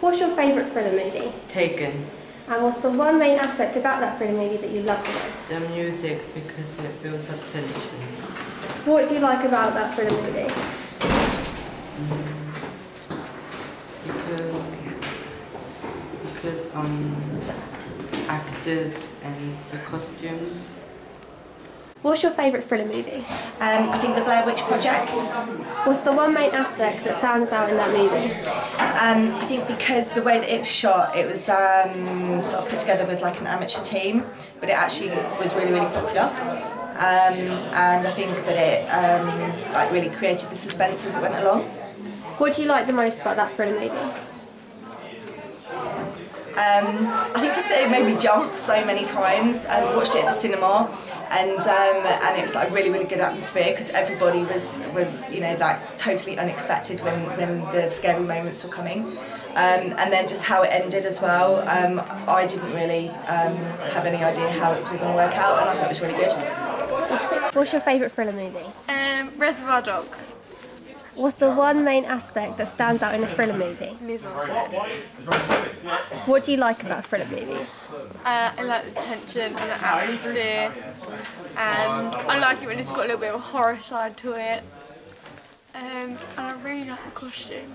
What's your favourite thriller movie? Taken. And what's the one main aspect about that thriller movie that you love the most? The music because it builds up tension. What do you like about that thriller movie? Because because um actors and the costumes. What's your favourite thriller movie? Um, I think the Blair Witch Project. What's the one main aspect that stands out in that movie? Um, I think because the way that it was shot, it was um, sort of put together with like an amateur team, but it actually was really, really popular. Um, and I think that it um, like really created the suspense as it went along. What do you like the most about that thriller movie? Um, I think just that it made me jump so many times. I watched it at the cinema, and um, and it was like a really really good atmosphere because everybody was was you know like totally unexpected when when the scary moments were coming, um, and then just how it ended as well. Um, I didn't really um, have any idea how it was going to work out, and I thought it was really good. What's your favourite thriller movie? Um, Reservoir Dogs. What's the one main aspect that stands out in a thriller movie? What do you like about thriller movies? Uh, I like the tension and the atmosphere, and I like it when it's got a little bit of a horror side to it. Um, and I really like the costume.